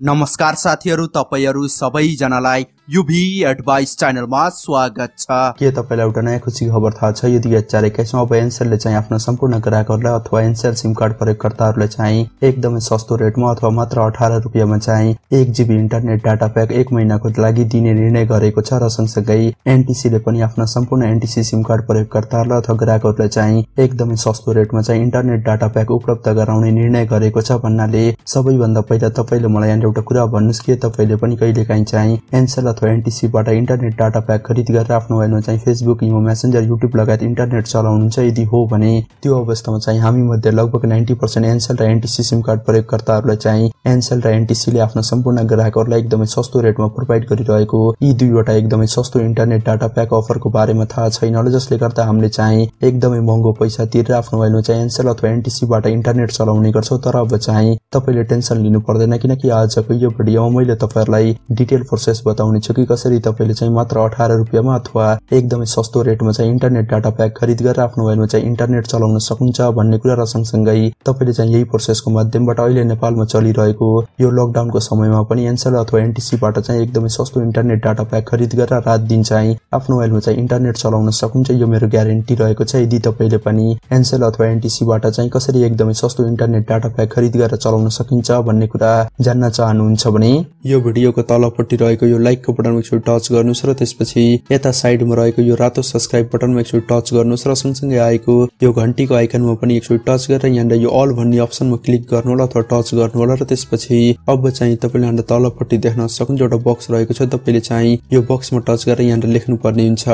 नमस्कार साथीहरू तपाईँहरू सबैजनालाई युभी एडभाइस च्यानलमा स्वागत छ। के तपाईँलाई एउटा नयाँ खुसीको खबर थाहा छ? यदि हजार एक्काइसमा अब एनसेलले चाहिँ आफ्नो सम्पूर्ण ग्राहकहरूलाई अथवा एनसेल सिम कार्ड प्रयोगकर्ताहरूलाई चाहिँ एकदमै सस्तो रेटमा अथवा मात्र अठार रुपियाँमा चाहिँ एक जिबी इन्टरनेट डाटा प्याक एक महिनाको लागि दिने निर्णय गरेको छ र सँगसँगै एनटिसीले पनि आफ्ना सम्पूर्ण एनटिसी सिम कार्ड प्रयोगकर्ताहरूलाई अथवा ग्राहकहरूलाई चाहिँ एकदमै सस्तो रेटमा चाहिँ इन्टरनेट डाटा प्याक उपलब्ध गराउने निर्णय गरेको छ भन्नाले सबैभन्दा पहिला तपाईँले मलाई यहाँ एउटा कुरा भन्नुहोस्। कि तपाईँले पनि कहिलेकाहीँ चाहिँ एनसेल अथवा एनटिसीबाट इन्टरनेट डाटा प्याक खरिद गरेर आफ्नो मोबाइलमा चाहिँ फेसबुक इमो मेसेन्जर युट्युब लगायत इन्टरनेट चलाउनुहुन्छ। यदि हो भने त्यो अवस्थामा चाहिँ हामी मध्ये लगभग नाइन्टी पर्सेन्ट एनसेल र एनटिसी सिम कार्ड प्रयोगकर्ताहरूलाई चाहिँ एनसेल र एनटिसीले आफ्नो सम्पूर्ण ग्राहकहरूलाई एकदमै सस्तो रेटमा प्रोभाइड गरिरहेको यी दुईवटा एकदमै सस्तो इन्टरनेट डाटा प्याक अफरको बारेमा थाहा छैन होला जसले गर्दा हामीले चाहिँ एकदमै महँगो पैसा तिरेर आफ्नो मोबाइलमा चाहिँ एनसेल अथवा एनटिसीबाट इन्टरनेट चलाउने गर्छौँ। तर अब चाहिँ तपाईँले टेन्सन लिनु पर्दैन किनकि आजको यो भिडियोमा मैले तपाईँहरूलाई डिटेल प्रोसेस बताउने छु। कि कसरी तपाईँले चाहिँ मात्र अठार रुपियाँमा अथवा एकदमै सस्तो रेटमा चाहिँ इन्टरनेट डाटा प्याक खरिद गरेर आफ्नो मोबाइलमा चाहिँ इन्टरनेट चलाउन सक्नुहुन्छ भन्ने कुरा र सँगसँगै तपाईँले चाहिँ यही प्रोसेसको माध्यमबाट अहिले नेपालमा चलिरहेको यो लकडाउनको समयमा पनि एनसेल अथवा एनटिसीबाट चाहिँ एकदमै सस्तो इन्टरनेट डाटा प्याक खरिद गरेर रात दिन चाहिँ आफ्नो मोबाइलमा चाहिँ इन्टरनेट चलाउन सक्नुहुन्छ यो मेरो ग्यारेन्टी रहेको छ। यदि तपाईँले पनि एनसेल अथवा एनटिसीबाट चाहिँ कसरी एकदमै सस्तो इन्टरनेट डाटा प्याक खरिद गरेर चलाउन सकिन्छ भन्ने कुरा जान्न चाहनुहुन्छ भने यो भिडियोको तलपट्टि रहेको यो लाइकको बटनमा एकचोटि टच गर्नुहोस् र त्यसपछि यता साइडमा रहेको यो रातो सब्सक्राइब बटनमा एकचोटि टच गर्नुहोस् र सँगसँगै आएको यो घन्टीको आइकनमा पनि एकचोटि टच गरेर यहाँनिर यो अल भन्ने अप्सनमा क्लिक गर्नु होला अथवा टच गर्नु होला र त्यसपछि अब चाहिँ तपाईँले यहाँनिर तलपट्टि देख्न सक्नुहुन्छ एउटा बक्स रहेको छ। तपाईँले चाहिँ यो बक्समा टच गरेर यहाँनिर लेख्नुपर्ने हुन्छ।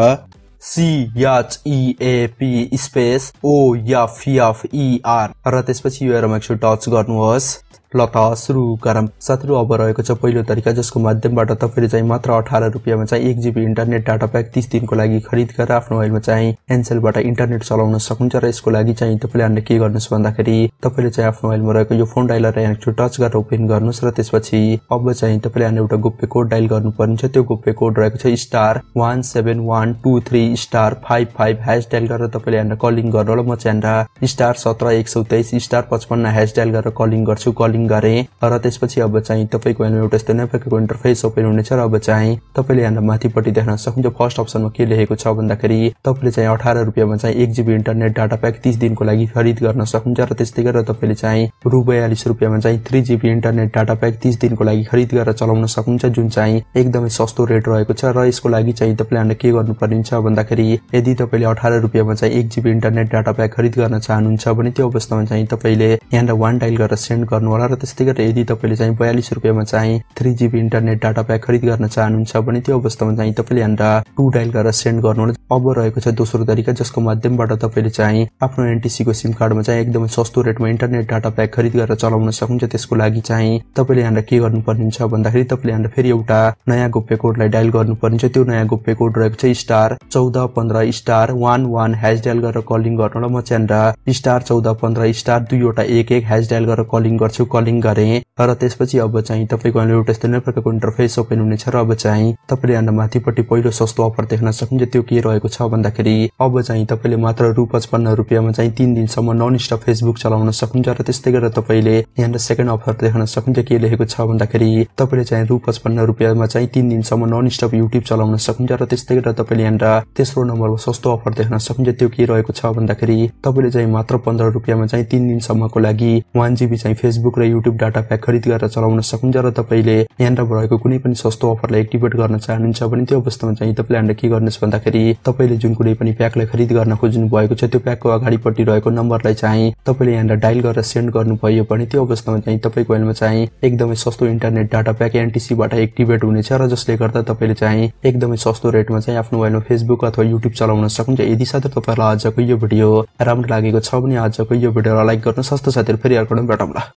C H E A P space O F F E R र त्यसपछि यो हेरेर एकचोटि टच गर्नुहोस्। ल त सुरु गरौँ साथीहरू अब रहेको छ पहिलो तरिका जसको माध्यमबाट तपाईँले चाहिँ मात्र अठार रुपियाँमा चाहिँ एक जिबी इन्टरनेट डाटा प्याक तिस दिनको लागि खरिद गरेर आफ्नो मोबाइलमा चाहिँ एनसेलबाट इन्टरनेट चलाउन सक्नुहुन्छ र यसको लागि चाहिँ तपाईँले हामीले के गर्नुहोस् भन्दाखेरि तपाईँले चाहिँ आफ्नो मोबाइलमा रहेको यो फोन डाइलर यहाँ टच गरेर ओपन गर्नुहोस् र त्यसपछि अब चाहिँ तपाईँले यहाँ एउटा गुप्पे कोड डायल गर्नुपर्ने त्यो गुप्पे कोड रहेको छ star one seven one two three star five five hash dial गरेर तपाईँले यहाँ कलिङ गर्नु होला। म चाहिँ यहाँनिर स्टार सत्र एक सौ तेइस स्टार पचपन्न ह्यास डायल गरेर कलिङ गर्छु। कलिङ गरेँ। र त्यसपछि अब चाहिँ तपाईँको एउटा यस्तो नयाँ इन्टरफेस ओपन हुनेछ र अब चाहिँ तपाईँले यहाँ माथिपट्टि देख्न सक्नुहुन्छ फर्स्ट अप्सनमा के लेखेको छ भन्दाखेरि तपाईँले चाहिँ अठार रुपियाँमा चाहिँ एक जिबी इन्टरनेट डाटा प्याक तिस दिनको लागि खरिद गर्न सक्नुहुन्छ र त्यस्तै गरेर तपाईँले चाहिँ रु बयालिस रुपियाँमा चाहिँ three GB internet data pack तिस दिनको लागि खरिद गरेर चलाउन सक्नुहुन्छ जुन चाहिँ एकदमै सस्तो रेट रहेको छ र यसको लागि चाहिँ तपाईँले के गर्नुपर्ने छ भन्दाखेरि यदि तपाईँले अठार रुपियाँमा चाहिँ एक जिबी इन्टरनेट डाटा प्याक खरिद गर्न चाहनुहुन्छ भने त्यो अवस्थामा चाहिँ तपाईँले यहाँनिर वान डाइल गरेर सेन्ड गर्नु होला। र त्यस्तै गरेर यदि तपाईँले चाहिँ बयालिस रुपियाँमा चाहिँ three GB internet data pack खरिद गर्न चाहनुहुन्छ भने त्यो अवस्थामा चाहिँ तपाईँले यहाँनिर टु डाइल गरेर सेन्ड गर्नु अब रहेको छ दोस्रो तरिका जसको माध्यमबाट तपाईँले चाहिँ आफ्नो एनटिसीको सिम कार्डमा चाहिँ एकदमै सस्तो रेटमा इन्टरनेट डाटा प्याक खरिद गरेर चलाउन सक्नुहुन्छ। त्यसको लागि चाहिँ तपाईँले यहाँनिर के गर्नुपर्ने छ भन्दाखेरि तपाईँले यहाँनिर फेरि एउटा नयाँ गोप्य कोडलाई डायल गर्नुपर्ने छ त्यो नयाँ गोप्य कोड रहेको छ स्टार चौध पन्ध्र star one one hash dial गरेर कलिङ गर्नु म चाहिँ स्टार चौध पन्ध्र स्टार दुईवटा एक एक ह्यास डायल गरेर कलिङ गर्छु। कलिङ गरेँ र त्यसपछि अब चाहिँ तपाईँको एउटा यस्तो प्रकारको इन्टरफेस ओपन हुनेछ र अब चाहिँ तपाईँले यहाँ माथिपट्टि पहिलो सस्तो अफर देख्न सक्नुहुन्छ त्यो के रहेको छ भन्दाखेरि अब चाहिँ तपाईँले मात्र रु पचपन्न रुपियाँमा चाहिँ तिन दिनसम्म नन स्टप फेसबुक चलाउन सक्नुहुन्छ र त्यस्तै गरेर तपाईँले यहाँ सेकेन्ड अफर देख्न सक्नुहुन्छ के लेखेको छ भन्दाखेरि तपाईँले चाहिँ रु पचपन्न रुपियाँमा चाहिँ तिन दिनसम्म नन स्टप युट्युब चलाउन सक्नुहुन्छ र त्यस्तै गरेर तपाईँले यहाँ तेस्रो नम्बरमा सस्तो अफर देख्न सक्नुहुन्छ त्यो के रहेको छ भन्दाखेरि तपाईँले चाहिँ मात्र पन्ध्र रुपियाँमा चाहिँ तिन दिनसम्मको लागि वान जिबी चाहिँ फेसबुक र युट्युब डाटा प्याक खरिद गरेर चलाउन सक्नुहुन्छ र तपाईँले यहाँनिर भएको कुनै पनि सस्तो अफरलाई एक्टिभेट गर्न चाहनुहुन्छ भने त्यो अवस्थामा चाहिँ तपाईँले के गर्नुहोस् भन्दाखेरि तपाईँले जुन कुनै पनि प्याकलाई खरिद गर्न खोज्नु भएको छ त्यो प्याकको अगाडिपट्टि रहेको नम्बरलाई चाहिँ तपाईँले यहाँनिर डायल गरेर सेन्ड गर्नुभयो भने त्यो अवस्थामा चाहिँ तपाईँको मोबाइलमा चाहिँ एकदमै सस्तो इन्टरनेट डाटा प्याक एनटिसीबाट एक्टिभेट हुनेछ र जसले गर्दा तपाईँले चाहिँ एकदमै सस्तो रेटमा चाहिँ आफ्नो मोबाइलमा फेसबुक अथवा युट्युब चलाउन सक्नुहुन्छ यदि साथै तपाईँलाई आजको यो भिडियो राम्रो लागेको छ भने आजको यो भिडियोलाई लाइक गर्नु सस्तो साथीहरू फेरि अर्को भेटौँला